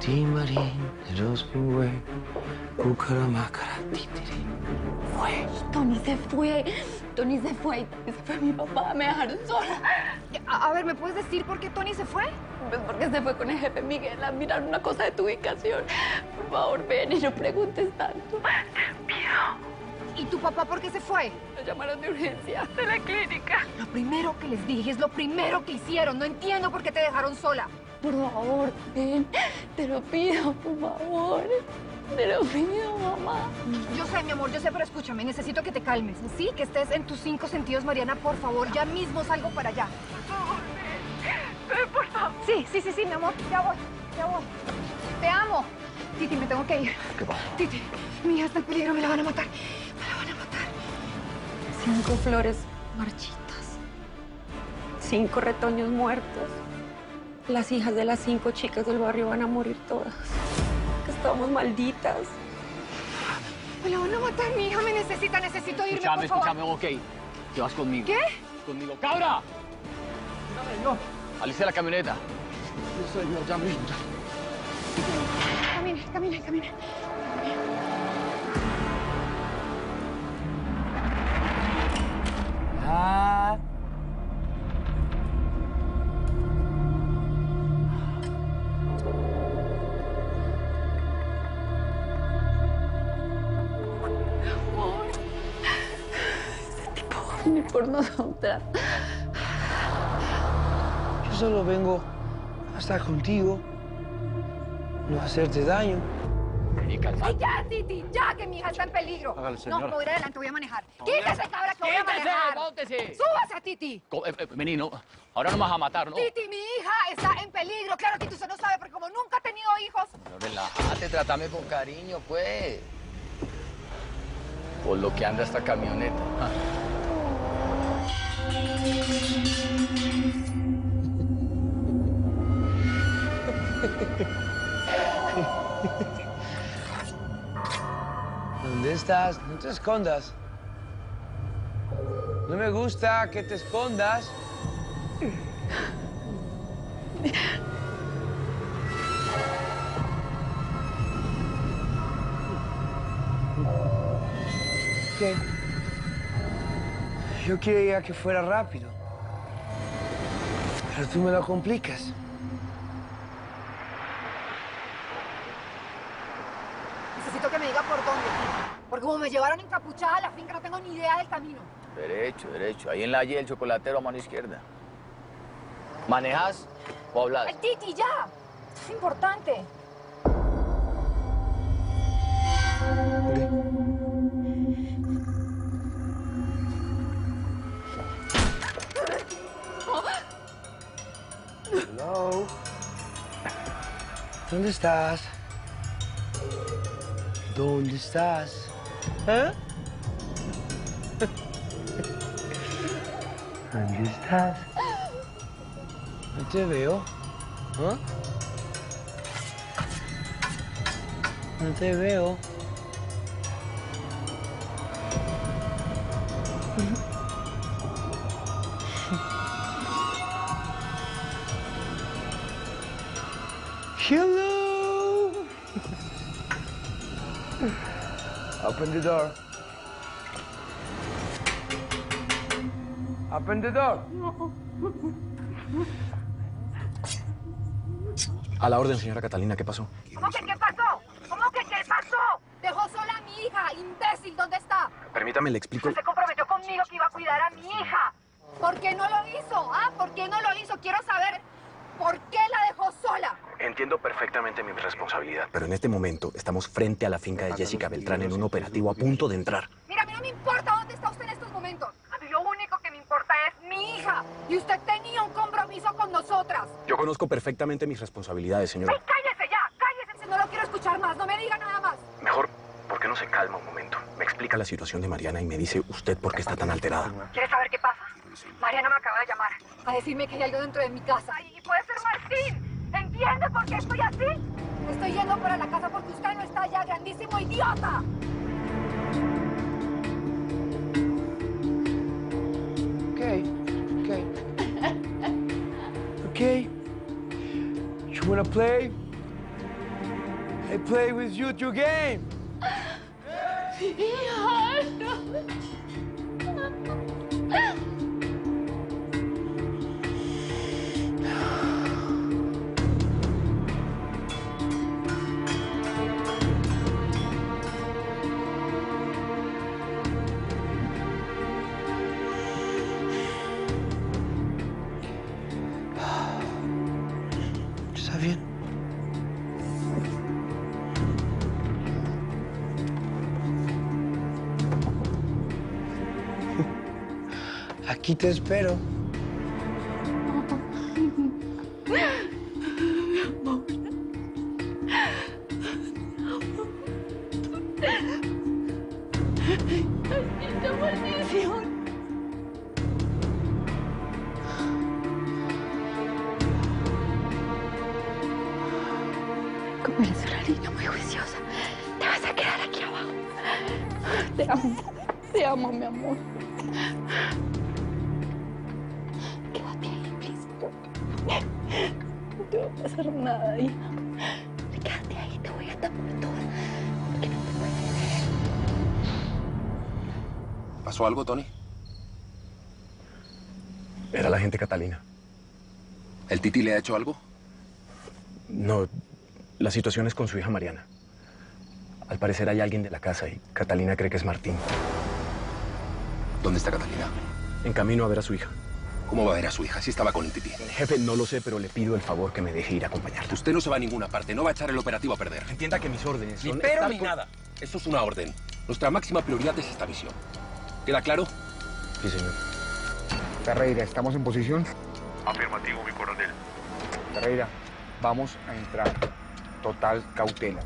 Di Marín, Rosbingway, Cucaramácara, Titiri. Fue. Tony se fue. Tony se fue. Tony se fue mi papá. Me dejaron sola. A, a ver, ¿me puedes decir por qué Tony se fue? Pues porque se fue con el jefe Miguel a mirar una cosa de tu ubicación. Por favor, ven y no preguntes tanto. Te pido. ¿Y tu papá por qué se fue? Lo llamaron de urgencia de la clínica. Lo primero que les dije es lo primero que hicieron. No entiendo por qué te dejaron sola. Por favor, ven. Te lo pido, por favor. Te lo pido, mamá. Yo sé, mi amor, yo sé, pero escúchame. Necesito que te calmes. Sí, que estés en tus cinco sentidos, Mariana, por favor. Ya mismo salgo para allá. Por favor, ven. Ven, por favor. Sí, sí, sí, sí, mi amor. Ya voy, ya voy. Te amo. Titi, me tengo que ir. ¿Qué pasa? Titi, mi hija está en peligro. Me la van a matar. Me la van a matar. Cinco flores marchitas. Cinco retoños muertos. Las hijas de las cinco chicas del barrio van a morir todas. Estamos malditas. Me la van a matar. Mi hija me necesita. Necesito irme, Escúchame, por favor. escúchame, ok. Te vas conmigo. ¿Qué? Conmigo. ¡Cabra! Aliste la camioneta. Yo soy yo, ya mismo. Camine, camine, camine. Ah. Por nosotras. Yo solo vengo a estar contigo, no a hacerte daño. Vení, calma. ¡Ay, ya, Titi! ¡Ya, que mi hija está en peligro! Hágale, No, señora. voy a ir adelante, voy a manejar. ¡Quítese, cabra, que voy a ¡Quítese! manejar! ¡Móntese! ¡Súbase, Titi! Eh, eh, Vení, no. Ahora no me vas a matar, ¿no? Titi, mi hija está en peligro. Claro, Titi, usted no sabe, porque como nunca ha tenido hijos... Pero relájate, trátame con cariño, pues. Por lo que anda esta camioneta. Ah. ¿Dónde estás? No te escondas. No me gusta que te escondas. ¿Qué? Yo quería que fuera rápido. Pero tú me lo complicas. Necesito que me diga por dónde. Porque como me llevaron encapuchada a la finca, no tengo ni idea del camino. Derecho, derecho. Ahí en la Y, el chocolatero a mano izquierda. ¿Manejas o hablas? ¡Ay, Titi, ya! Esto es importante. ¿Dónde estás? ¿Dónde estás? ¿Eh? ¿Dónde estás? No te veo. ¿Ah? No te veo. Open the door. Open the door. A la orden, señora Catalina, ¿qué pasó? ¿Cómo que qué pasó? ¿Cómo que qué pasó? Dejó sola a mi hija, imbécil, ¿dónde está? Permítame, le explico. Se comprometió conmigo que iba a cuidar a mi hija. ¿Por qué no lo hizo? ¿Ah? ¿Por qué no lo hizo? Quiero saber por qué. Entiendo perfectamente mi responsabilidad, pero en este momento estamos frente a la finca de Jessica Beltrán en un operativo a punto de entrar. Mira, a mí no me importa dónde está usted en estos momentos. A mí lo único que me importa es mi hija. Y usted tenía un compromiso con nosotras. Yo conozco perfectamente mis responsabilidades, señora. ¡Ay, cállese ya! ¡Cállese! No lo quiero escuchar más. No me diga nada más. Mejor, ¿por qué no se calma un momento? Me explica la situación de Mariana y me dice usted por qué está tan alterada. ¿Quieres saber qué pasa? Mariana me acaba de llamar a decirme que hay algo dentro de mi casa. Y puede ser Martín. ¿Entiende por qué estoy así? Estoy yendo para la casa porque usted no está allá, grandísimo idiota. Okay, okay. Okay. You wanna play? I play with you to game. ¿Está Aquí te espero. Como eres una niña muy juiciosa, te vas a quedar aquí abajo. Te amo, te amo, mi amor. Te va a pasar nada, hija. Quédate ahí, te voy a tapar toda. Porque no te puedes ver. ¿Pasó algo, Tony? Era la gente Catalina. ¿El Titi le ha hecho algo? No, la situación es con su hija Mariana. Al parecer hay alguien de la casa y Catalina cree que es Martín. ¿Dónde está Catalina? En camino a ver a su hija. ¿Cómo va a ver a su hija si estaba con el Titi? Jefe, no lo sé, pero le pido el favor que me deje ir a acompañarla. Usted no se va a ninguna parte, no va a echar el operativo a perder. Entienda que mis órdenes Ni son pero estar ni con- nada. Esto es una orden. Nuestra máxima prioridad es esta misión. ¿Queda claro? Sí, señor. Ferreira, ¿estamos en posición? Afirmativo, mi coronel. Ferreira, vamos a entrar. Total cautela.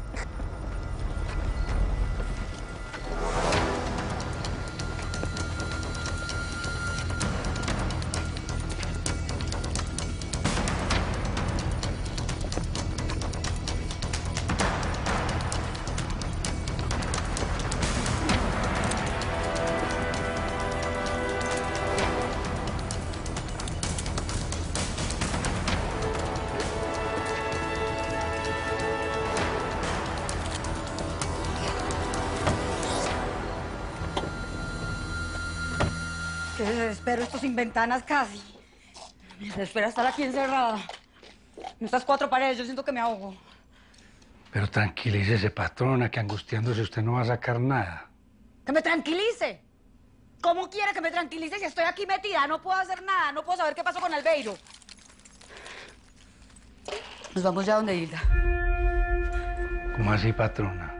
Qué desespero, esto sin ventanas casi. Me desespera estar aquí encerrada. En estas cuatro paredes yo siento que me ahogo. Pero tranquilícese, patrona, que angustiándose usted no va a sacar nada. ¡Que me tranquilice! ¿Cómo quiere que me tranquilice si estoy aquí metida? No puedo hacer nada, no puedo saber qué pasó con Albeiro. Nos vamos ya donde Hilda. ¿Cómo así, patrona?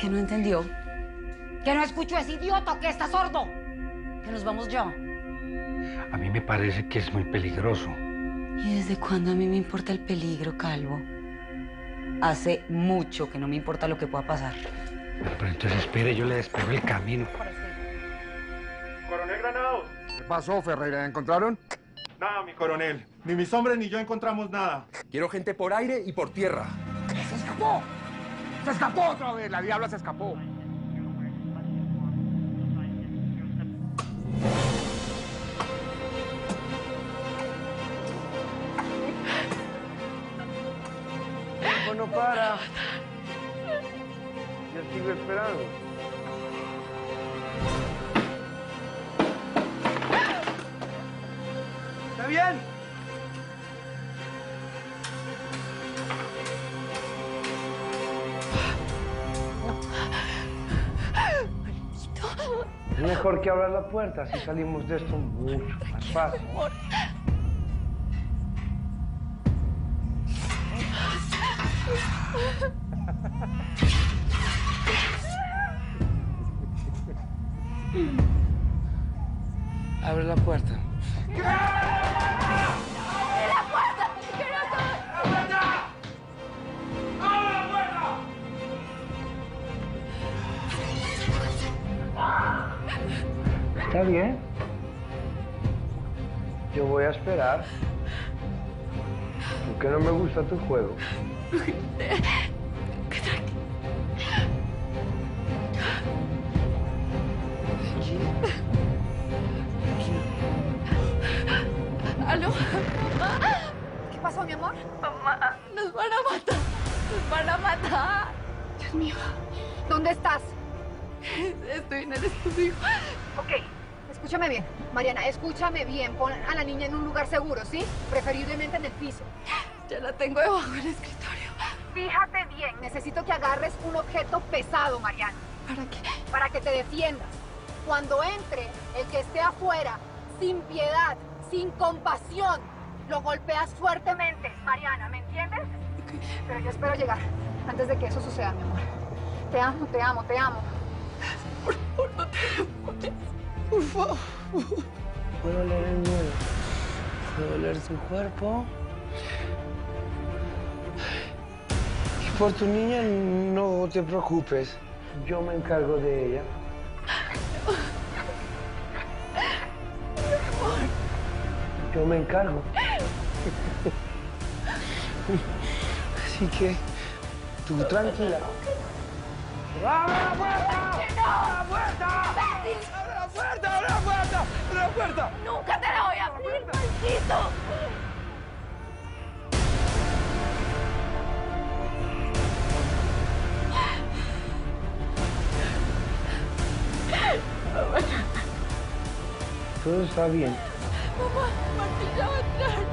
¿Que no entendió? ¿Que no escuchó ese idiota que está sordo? Que nos vamos ya. A mí me parece que es muy peligroso. ¿Y desde cuándo a mí me importa el peligro, Calvo? Hace mucho que no me importa lo que pueda pasar. Pero, pero entonces espere, yo le despego el camino. Coronel Granados. ¿Qué pasó, Ferreira? ¿La encontraron? Nada, mi coronel. Ni mis hombres ni yo encontramos nada. Quiero gente por aire y por tierra. ¡Se escapó! ¡Se escapó otra vez! La diabla se escapó. No para. Yo sigo esperando. ¿Está bien? Es mejor que abra la puerta, así salimos de esto mucho más fácil. Está bien. Yo voy a esperar. Porque no me gusta tu juego. ¿Qué pasó, mi amor? Mamá, nos van a matar. Nos van a matar. Dios mío. ¿Dónde estás? Estoy en el estudio. Ok, escúchame bien. Mariana, escúchame bien. Pon a la niña en un lugar seguro, ¿sí? Preferiblemente en el piso. Ya la tengo debajo del escritorio. Fíjate bien. Necesito que agarres un objeto pesado, Mariana. ¿Para qué? Para que te defiendas. Cuando entre, el que esté afuera, sin piedad, sin compasión, lo golpeas fuertemente, Mariana, ¿me entiendes? Pero yo espero llegar antes de que eso suceda, mi amor. Te amo, te amo, te amo. Por favor, no te demores. Por favor. Puedo oler el miedo. Puedo oler tu cuerpo. Y por tu niña no te preocupes. Yo me encargo de ella. Yo me encargo. Así que tú tranquila. ¡Abre la puerta! ¡Abre la puerta! ¡Abre la puerta! ¡Abre la puerta! ¡Abre la puerta! ¡Nunca te la voy a abrir, maldito! Todo está bien. Mamá, Martín.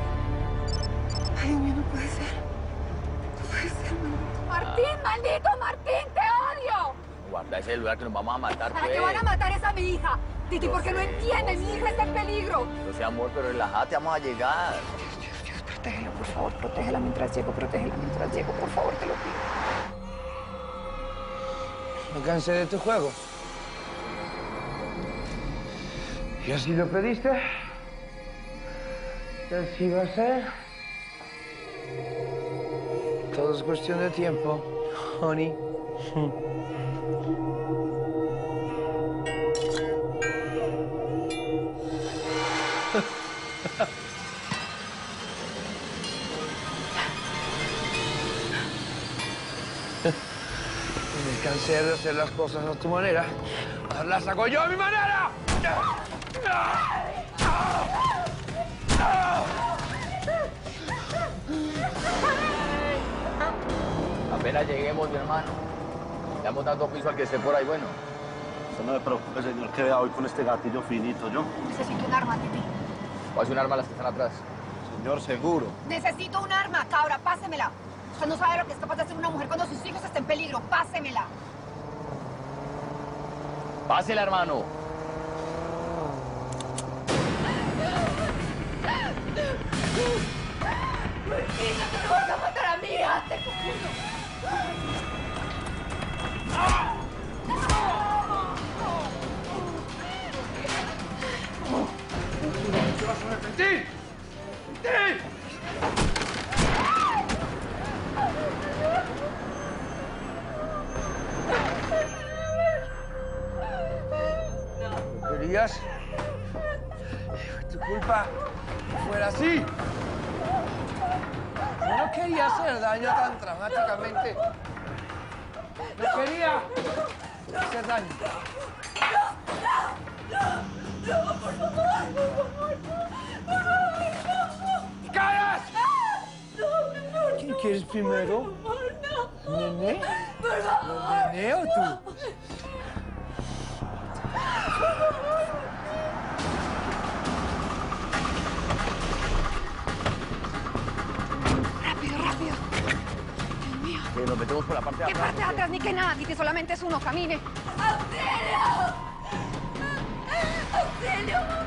Ay, Dios mío, no puede ser. No puede ser, maldito. ¡Martín, maldito Martín! ¡Te odio! Guarda ese celular que nos vamos a matar, ¿Para pues. qué van a matar esa a mi hija? Titi, porque no entiende, mi hija está en peligro. No sé, amor, pero relájate, vamos a llegar. Protégela, por favor, protégela mientras llego, protégela mientras llego, por favor, te lo pido. Me cansé de tu juego. ¿Y así lo pediste? ¿Y así va a ser? Todo es cuestión de tiempo, honey. Me cansé de hacer las cosas a tu manera. Las hago yo a mi manera. Apenas lleguemos, mi hermano. Le damos dando piso al que esté por ahí, bueno. Usted no me preocupe, señor, que vea hoy con este gatillo finito, ¿yo? Necesito un arma, Titi. O hace un arma a las que están atrás. Señor, seguro. Necesito un arma, cabra, pásemela. Usted no sabe lo que es capaz de hacer una mujer cuando sus hijos estén en peligro. Pásemela. Pásela, hermano. Dramáticamente. No quería hacer daño. ¡Callas! ¿Quién quieres primero? ¿Nené? ¿Nené o tú? ¡Rápido, Eh, nos metemos por la parte de atrás. ¿Qué parte de atrás? Ni que nada, ni que solamente es uno. Camine. ¡Auxilio! ¡Auxilio!